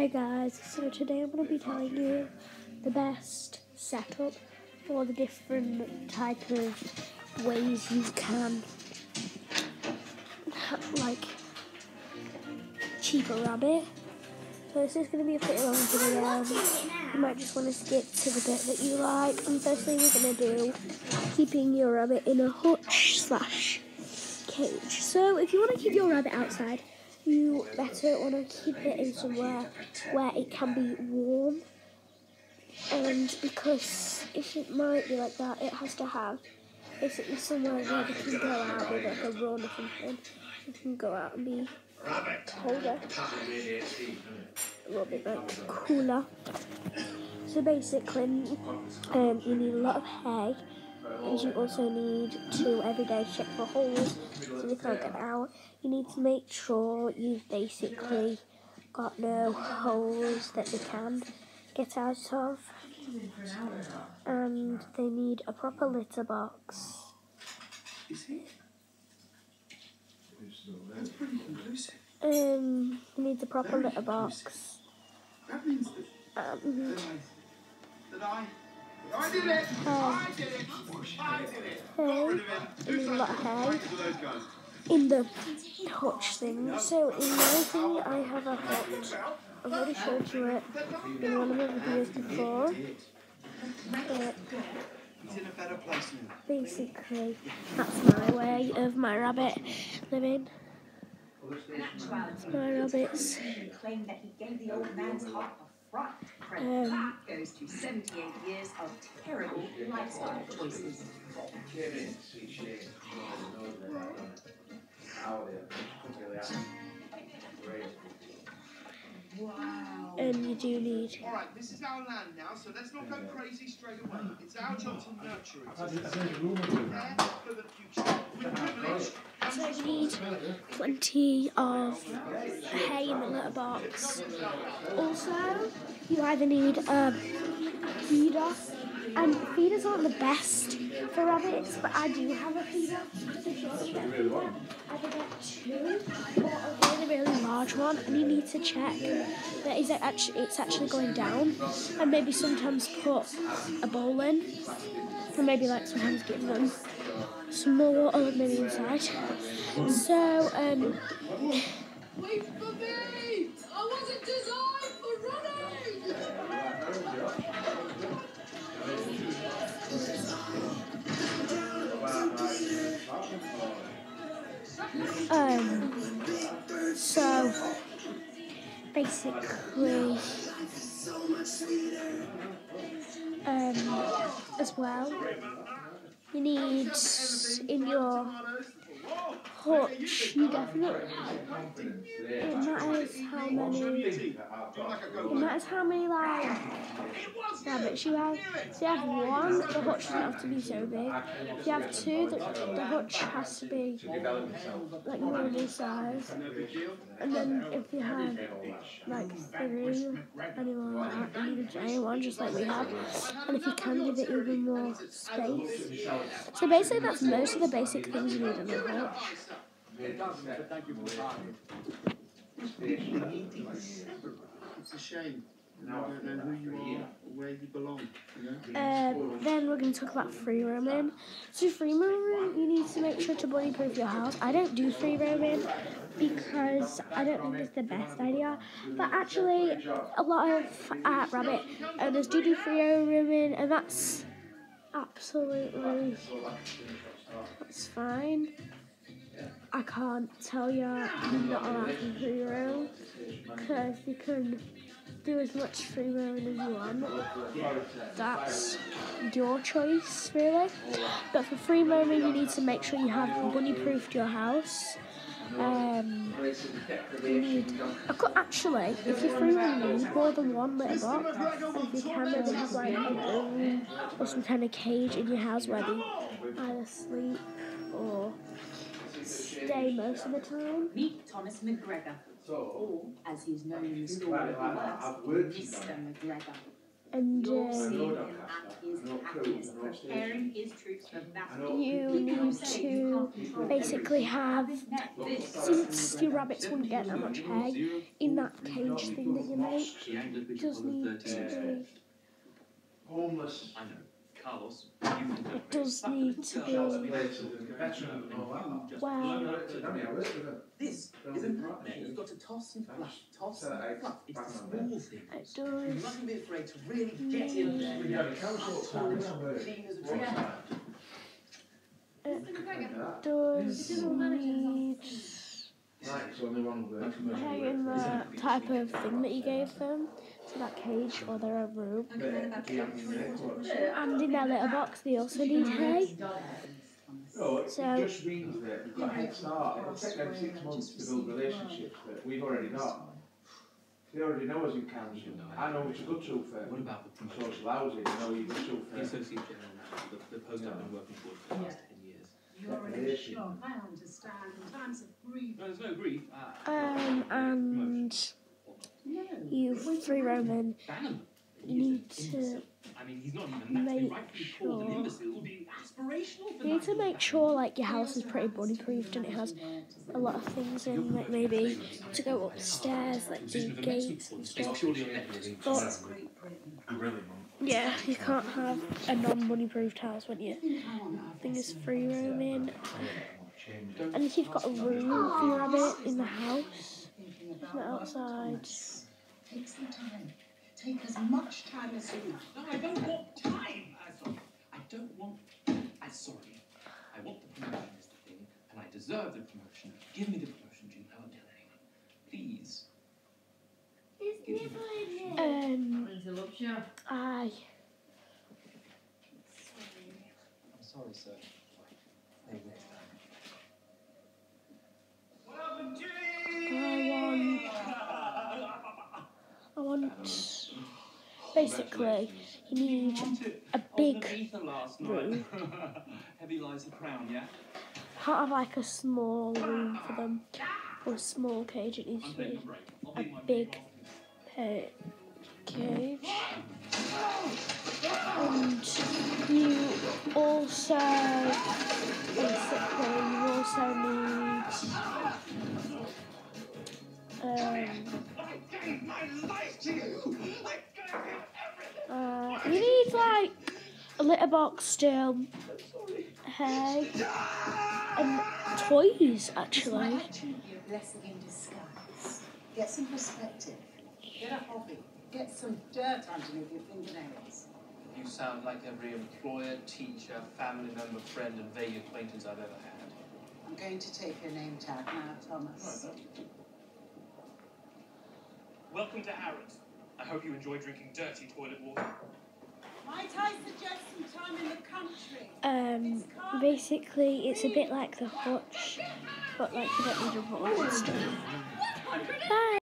Hey guys, so today I'm going to be telling you the best setup for the different type of ways you can like keep a rabbit. So this is going to be a pretty long video. You might just want to skip to the bit that you like. And firstly we're going to do keeping your rabbit in a hutch slash cage. So if you want to keep your rabbit outside, you better want to keep it in somewhere where it can be warm. And because if it might be like that, it has to have basically somewhere where they can go out with like a run or something. They can go out and be colder, a little bit like cooler. So basically, um, you need a lot of hay, and you also need to every day check for holes so they can't get out. You need to make sure you've basically got no holes that they can get out of, and they need a proper litter box. That's pretty conclusive. Um, you need the proper litter box. That I. Did it! I did it! I did it! Of guys. in the hutch thing. So in my thing, I have a hut. I've already showed you it in one of my videos before. But basically, that's my way of my rabbit living. My rabbits. He claimed that he gave the old man's heart a fright. Credit Um, that goes to 78 years of terrible lifestyle choices. Wow. And you do need All right, this is our land now, so let's not go crazy straight away. It's our job to nurture it. Prepare for the future. With privilege So you need plenty of hay in the litter box. Also, you either need a feeder, and feeders aren't the best for rabbits, but I do have a feeder. So if you want to get a feeder, either get two or a really, really large one, and you need to check that is it actually, it's actually going down, and maybe sometimes put a bowl in, and maybe like sometimes give them some more water maybe inside. So, um, basically, um, as well, you need in your hutch, you definitely, it matters how many, it matters how many like rabbits you have. If you have one, the hutch doesn't have to be so big. If you have two, the, the hutch has to be like normal size. And then if you have like three animals like that, you need a giant one just like we have. And if you can give it even more space. So basically that's most of the basic things you need in a hutch. It's a shame. I don't know who you are or where you belong. You know? Um, then we're going to talk about free roaming. So free roaming, you need to make sure to bully proof your house. I don't do free roaming because I don't think it's the best idea. But actually, a lot of uh, rabbit owners do do free roaming, and that's absolutely that's fine. I can't tell you you're not allowed to free roam because you can do as much free roaming as you want. That's your choice, really. But for free roaming, you need to make sure you have bunny proofed your house. Um, you need actually, if you're free roaming, more than one litter box. If you can, maybe have like a room or some kind of cage in your house where they either sleep or stay most of the time. Meet Thomas McGregor, or as he's known in the story of the works, Mr. McGregor. and You're uh, seeing him at his happiest, preparing his troops for battle. you need to basically have since your rabbits wouldn't get that much hay in that cage thing that you make. The It need to be Homeless. I know. Carlos, you can be. It. Does need to be. Well, This isn't nutmeg. You've got to toss and fluff, toss and fluff. It's the small things. it You mustn't be afraid to really get in mm. there. Clean as a treasure. It? does need hay in the type of thing that you gave them, so that cage or their own room. And in their litter box, they also need hay. No, it So- just means that we've got a head start. It'll take them six months to build relationships that we've already got. They already know us in council. I know it's a good tool for What about the social housing, I know you're a good tool The for Associate General the, the post I've been working towards for the last ten years. You're in a shock, I understand, Um, and No. you free roaming, ban him. you need He's an to imbecile. I mean, he's not even that. To be make rightfully called an sure- imbecile would be aspirational. for you need to make sure like your house is pretty bunny proofed and it has a lot of things in, like maybe to go upstairs, like the gates and stuff. purely on equity. But yeah, you can't have a non-bunny proofed house when you Think how on earth thing is free roaming. Don't And if you've got a room for your rabbit in the house, thinking about not outside. Take some time. Take as much time as you like. No, I don't want time. I, sorry. I don't want. I'm sorry. I want the promotion is the thing, and I deserve the promotion. Give me the promotion, Jim. I won't tell anyone. Please. Give me um, I I'm sorry, sir. Maybe next time. I want, I want, basically, you need a big room. Heavy lies the crown, yeah? Can't have like a small room for them or a small cage. It needs to be a big pa- cage. And you also, basically, you also need. Um, uh, you need like a litter box still, hay, and toys actually. This might actually be a blessing in disguise. Get some perspective. Get a hobby. Get some dirt underneath your fingernails. You sound like every employer, teacher, family member, friend, and vague acquaintance I've ever had. I'm going to take your name tag now, Thomas. Welcome to Harrods. I hope you enjoy drinking dirty toilet water. Might I suggest some time in the country? Um, basically, it's a bit like the hutch, but like you don't need a roll and stuff. Bye.